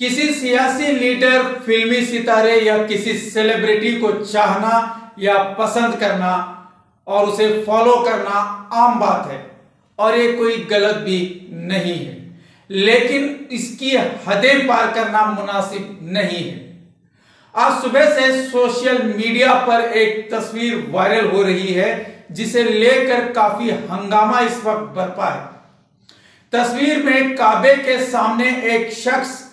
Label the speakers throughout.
Speaker 1: किसी सियासी लीडर, फिल्मी सितारे या किसी सेलिब्रिटी को चाहना या पसंद करना और उसे फॉलो करना आम बात है और ये कोई गलत भी नहीं है। लेकिन इसकी हदें पार करना मुनासिब नहीं है। आज सुबह से सोशल मीडिया पर एक तस्वीर वायरल हो रही है, जिसे लेकर काफ़ी हंगामा इस वक्त बरपा है। तस्वीर में काबे के सामने एक शख्स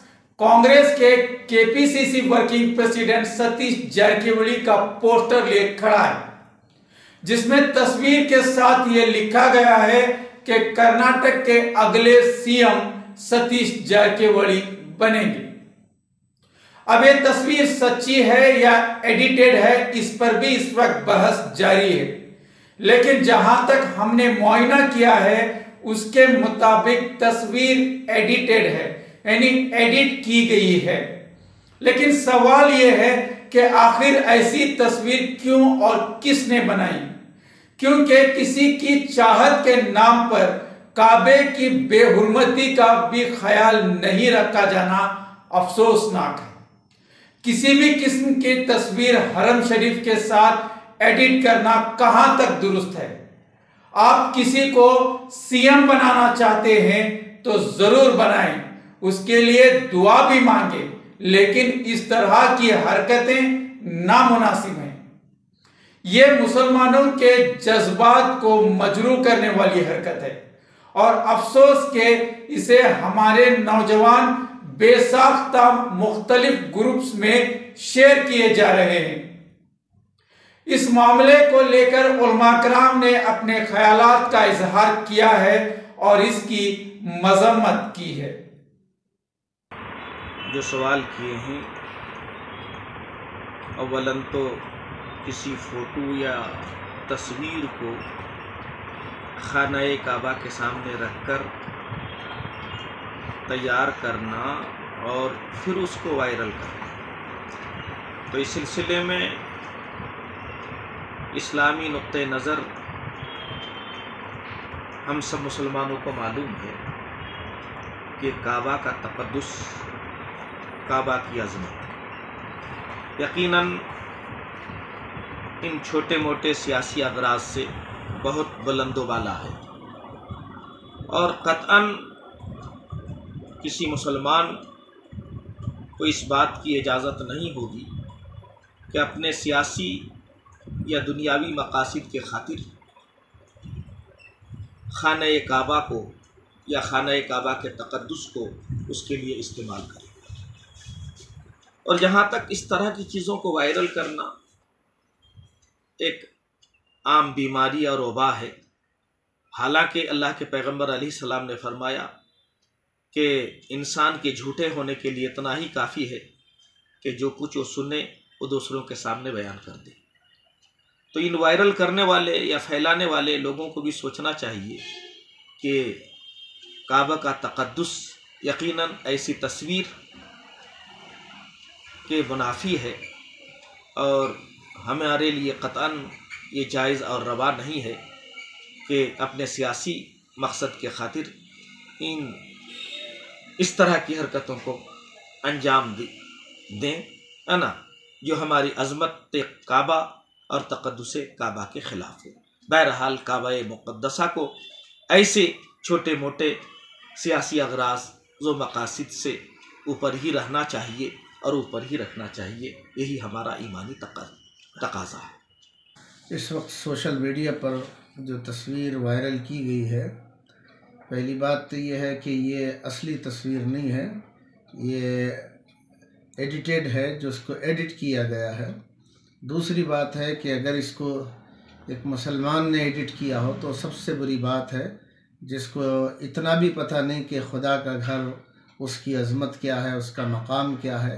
Speaker 1: कांग्रेस के KPCC working president Satish Jarkiholi का पोस्टर ले खड़ा है, जिसमें तस्वीर के साथ यह लिखा गया है कि कर्नाटक के अगले सीएम सतीश जारकिहोली बनेंगे। अब यह तस्वीर सच्ची है या एडिटेड है, इस पर भी इस वक्त बहस जारी है। लेकिन जहाँ तक हमने मुआयना किया है, उसके मुताबिक तस्वीर एडिटेड है। यानी एडिट की गई है। लेकिन सवाल यह है कि आखिर ऐसी तस्वीर क्यों और किसने बनाई? क्योंकि किसी की चाहत के नाम पर काबे की बेहुरमती का भी ख्याल नहीं रखा जाना अफसोसनाक है। किसी भी किस्म की तस्वीर हरम शरीफ के साथ एडिट करना कहाँ तक दुरुस्त है? आप किसी को सीएम बनाना चाहते हैं तो ज़रूर बनाएँ। उसके लिए दुआ भी मांगे, लेकिन इस तरह की हरकतें नामुनासिब हैं। ये मुसलमानों के जज्बात को मजरू करने वाली हरकत है, और अफसोस के इसे हमारे नौजवान बेसाख्ता मुख्तलिफ़ ग्रुप्स में शेयर किए जा रहे हैं। इस मामले को लेकर उलमाकराम ने अपने ख्यालात का इजहार किया है और इसकी मजम्मत की है।
Speaker 2: जो सवाल किए हैं, अवलन तो किसी फ़ोटो या तस्वीर को खाना काबा के सामने रखकर तैयार करना और फिर उसको वायरल करना। तो इस सिलसिले में इस्लामी नुक़ नज़र हम सब मुसलमानों को मालूम है कि काबा का तकदस काबा की अजमत। यकीनन, इन छोटे मोटे सियासी अगराज से बहुत बुलंदोबाला है। और कतन किसी मुसलमान को इस बात की इजाज़त नहीं होगी कि अपने सियासी या दुनियावी मकासद के खातिर खान काबा को या खान काबा के तकदस को उसके लिए इस्तेमाल करें। और जहाँ तक इस तरह की चीज़ों को वायरल करना एक आम बीमारी और वबा है। हालाँकि अल्लाह के पैगंबर सलाम ने फरमाया कि इंसान के झूठे होने के लिए इतना ही काफ़ी है कि जो कुछ वो सुने, वो दूसरों के सामने बयान कर दे। तो इन वायरल करने वाले या फैलाने वाले लोगों को भी सोचना चाहिए कि काबा का तकदस यकीनन ऐसी तस्वीर के मुनाफी है और हमारे लिए कतान ये जायज़ और रवा नहीं है कि अपने सियासी मकसद के खातिर इन इस तरह की हरकतों को अंजाम दे, दें, है ना? जो हमारी अजमत काबा और तकदस काबा के ख़िलाफ़ है। बहरहाल काबा मुक़दसा को ऐसे छोटे मोटे सियासी अगराज व मकासद से ऊपर ही रहना चाहिए। और ऊपर ही रखना चाहिए। यही हमारा ईमानी तकाजा है।
Speaker 3: इस वक्त सोशल मीडिया पर जो तस्वीर वायरल की गई है, पहली बात तो ये है कि ये असली तस्वीर नहीं है। ये एडिटेड है, जो उसको एडिट किया गया है। दूसरी बात है कि अगर इसको एक मुसलमान ने एडिट किया हो तो सबसे बुरी बात है, जिसको इतना भी पता नहीं कि खुदा का घर उसकी अज़मत क्या है उसका मकाम क्या है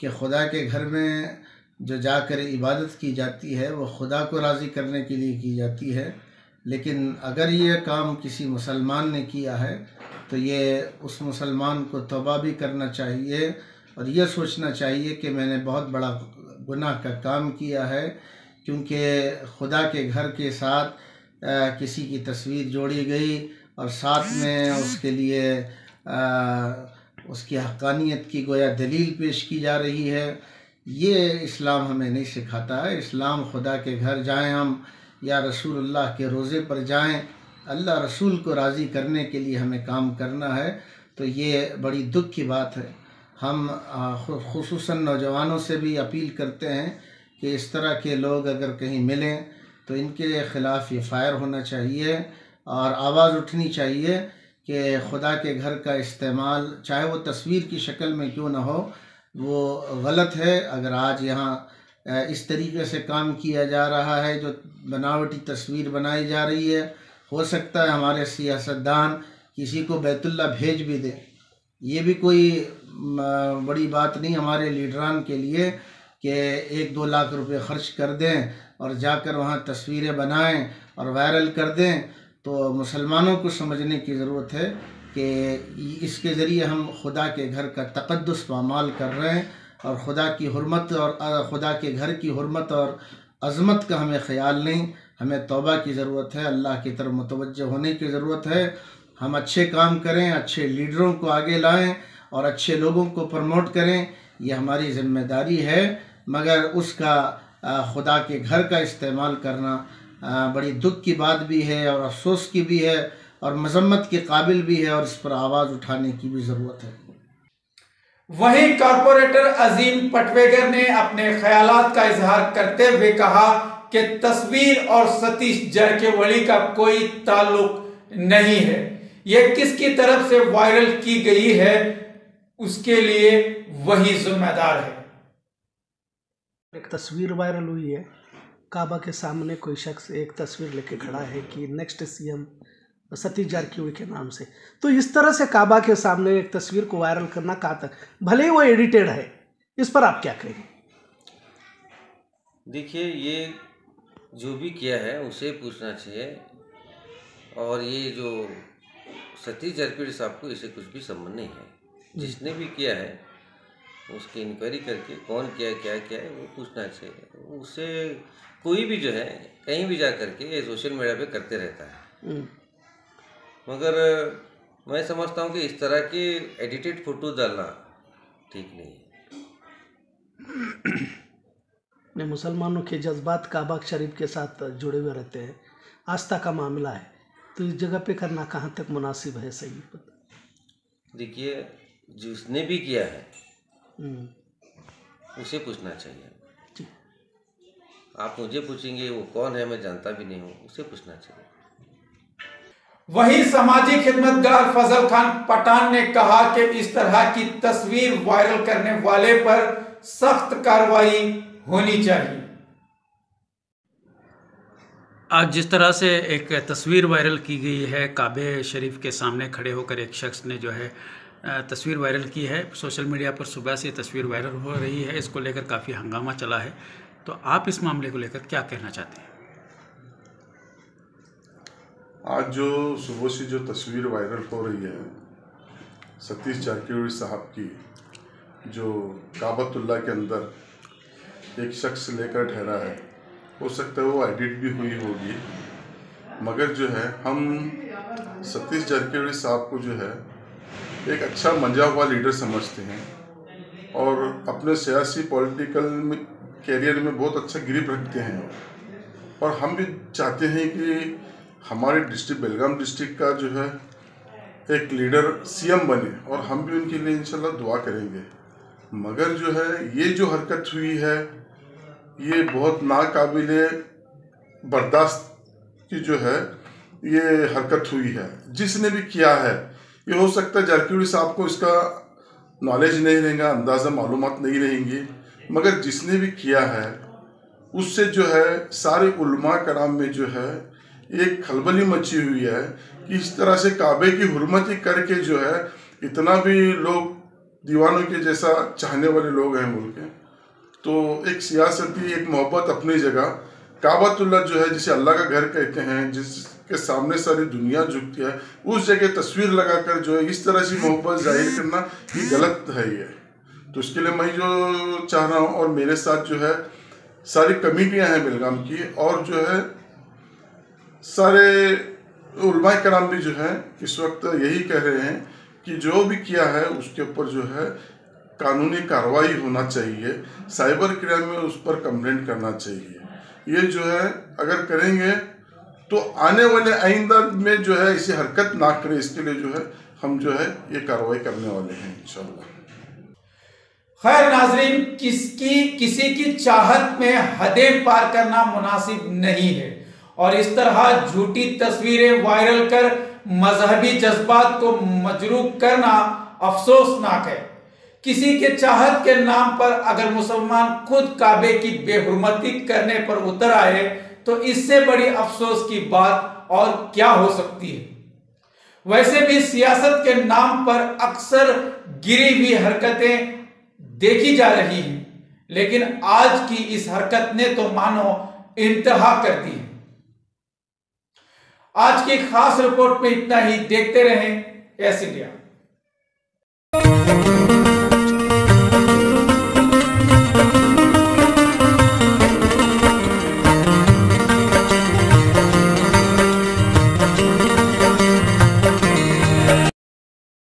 Speaker 3: कि खुदा के घर में जो जाकर इबादत की जाती है वो खुदा को राज़ी करने के लिए की जाती है। लेकिन अगर ये काम किसी मुसलमान ने किया है तो ये उस मुसलमान को तोबा भी करना चाहिए और ये सोचना चाहिए कि मैंने बहुत बड़ा गुनाह का काम किया है क्योंकि खुदा के घर के साथ आ, किसी की तस्वीर जोड़ी गई और साथ में उसके लिए उसकी हकानियत की गोया दलील पेश की जा रही है। ये इस्लाम हमें नहीं सिखाता है। इस्लाम खुदा के घर जाएँ हम, या रसूल अल्लाह के रोज़े पर जाएँ। अल्लाह रसूल को राज़ी करने के लिए हमें काम करना है। तो ये बड़ी दुख की बात है। हम खसूस नौजवानों से भी अपील करते हैं कि इस तरह के लोग अगर कहीं मिलें तो इनके ख़िलाफ़ एफ़ आई होना चाहिए और आवाज़ उठनी चाहिए। कि खुदा के घर का इस्तेमाल, चाहे वो तस्वीर की शक्ल में क्यों ना हो, वो गलत है। अगर आज यहाँ इस तरीके से काम किया जा रहा है, जो बनावटी तस्वीर बनाई जा रही है, हो सकता है हमारे सियासतदान किसी को बैतुल्ला भेज भी दें। ये भी कोई बड़ी बात नहीं हमारे लीडरान के लिए कि एक दो लाख रुपए खर्च कर दें और जाकर वहाँ तस्वीरें बनाएँ और वायरल कर दें। तो मुसलमानों को समझने की ज़रूरत है कि इसके ज़रिए हम खुदा के घर का तकदस पामाल कर रहे हैं और खुदा की हरमत और खुदा के घर की हरमत और अज़मत का हमें ख्याल नहीं। हमें तोबा की ज़रूरत है, अल्लाह की तरफ़ मुतवजह होने की ज़रूरत है। हम अच्छे काम करें, अच्छे लीडरों को आगे लाएँ और अच्छे लोगों को प्रमोट करें यह हमारी ज़िम्मेदारी है। मगर उसका खुदा के घर का इस्तेमाल करना बड़ी दुख की बात भी है और अफसोस की भी है और मजम्मत के काबिल भी है और इस पर आवाज़ उठाने की भी ज़रूरत है।
Speaker 1: वहीं कारपोरेटर अजीम पटवेगर ने अपने ख्याल का इजहार करते हुए कहा कि तस्वीर और सतीश जारकेवली का कोई ताल्लुक नहीं है। यह किसकी तरफ़ से वायरल की गई है उसके लिए वही जिम्मेदार है।
Speaker 4: एक तस्वीर वायरल हुई है। काबा के सामने कोई शख्स एक तस्वीर लेके खड़ा है कि नेक्स्ट सीएम सतीश जारकीहोली के नाम से। तो इस तरह से काबा के सामने एक तस्वीर को वायरल करना कहाँ तक? भले ही वो एडिटेड है इस पर आप क्या कहेंगे?
Speaker 5: देखिए ये जो भी किया है उसे पूछना चाहिए। और ये जो सतीश जारकीहोली साहब को इसे कुछ भी संबंध नहीं है। जिसने भी किया है उसकी इंक्वायरी करके कौन किया क्या क्या है वो पूछना चाहिए। उससे कोई भी जो है कहीं भी जा करके ये सोशल मीडिया पे करते रहता है। हम्म। मगर मैं समझता हूँ कि इस तरह के एडिटेड फ़ोटो डालना ठीक नहीं है।
Speaker 4: नहीं मुसलमानों के जज्बात काबा शरीफ के साथ जुड़े हुए रहते हैं। आस्था का मामला है। तो इस जगह पे करना कहाँ तक मुनासिब है सही
Speaker 5: देखिए जिसने भी किया है। उसे पूछना चाहिए। आप मुझे पूछेंगे वो कौन है मैं जानता भी नहीं हूँ उसे पूछना चाहिए।
Speaker 1: वही समाजी खिदमतगार फजल खान पठान ने कहा कि इस तरह की तस्वीर वायरल करने वाले पर सख्त कार्रवाई होनी चाहिए।
Speaker 6: आज जिस तरह से एक तस्वीर वायरल की गई है काबे शरीफ के सामने खड़े होकर एक शख्स ने जो है तस्वीर वायरल की है। सोशल मीडिया पर सुबह से तस्वीर वायरल हो रही है। इसको लेकर काफ़ी हंगामा चला है। तो आप इस मामले को लेकर क्या कहना चाहते हैं?
Speaker 7: आज जो सुबह से जो तस्वीर वायरल हो रही है, सतीश जारकीहोली साहब की, जो काबतुल्ला के अंदर एक शख्स लेकर ठहरा है, हो सकता है वो एडिट भी हुई होगी। मगर जो है, हम सतीश जारकीहोली साहब को जो है एक अच्छा मंजा हुआ लीडर समझते हैं और अपने सियासी पॉलिटिकल कैरियर में बहुत अच्छा गिरिप रखते हैं। और हम भी चाहते हैं कि हमारे डिस्ट्रिक्ट बेलगाम डिस्ट्रिक्ट का जो है, एक लीडर सीएम बने और हम भी उनके लिए इंशाल्लाह दुआ करेंगे। मगर जो है, ये जो हरकत हुई है, ये बहुत नाकाबिल बर्दाश्त की जो है, ये हरकत हुई है। जिसने भी किया है ये हो सकता है जारकीहोली साहब को इसका नॉलेज नहीं रहेगा, अंदाज़ा मालूम नहीं रहेंगी। मगर जिसने भी किया है, उससे जो है, सारे उलमा कराम में जो है, एक खलबली मची हुई है कि इस तरह से काबे की हरमती करके जो है, इतना भी लोग दीवानों के जैसा चाहने वाले लोग हैं मुल्क के। तो एक सियासती, एक मोहब्बत अपनी जगह काबतुल्ला जो है, जिसे अल्लाह का घर कहते हैं, जिस के सामने सारी दुनिया झुकती है, उस जगह तस्वीर लगाकर जो है, इस तरह से मोहब्बत ज़ाहिर करना ये गलत है ये। तो इसके लिए मैं जो चाह रहा हूँ और मेरे साथ जो है, सारी कमेटियाँ हैं बेलगाम की और जो है, सारे उलमा कराम भी जो है, इस वक्त यही कह रहे हैं कि जो भी किया है, उसके ऊपर जो है, कानूनी कार्रवाई होना चाहिए, साइबर क्राइम में उस पर कंप्लेंट करना चाहिए। ये जो है, अगर करेंगे तो आने वाले आइंदा में जो है ऐसी हरकत ना करे। इसके लिए जो है, हम जो है, ये कार्रवाई करने वाले हैं इंशाल्लाह
Speaker 1: खैर नाजरीन, किसकी, किसी की चाहत में हदें पार करना मुनासिब नहीं है। और इस तरह झूठी तस्वीरें वायरल कर मजहबी जज्बात को मजरूक करना अफसोसनाक है। किसी के चाहत के नाम पर अगर मुसलमान खुद काबे की बेहरमती करने पर उतर आए तो इससे बड़ी अफसोस की बात और क्या हो सकती है? वैसे भी सियासत के नाम पर अक्सर गिरी हुई हरकतें देखी जा रही हैं, लेकिन आज की इस हरकत ने तो मानो इंतहा कर दी है। आज की खास रिपोर्ट में इतना ही, देखते रहें एस इंडिया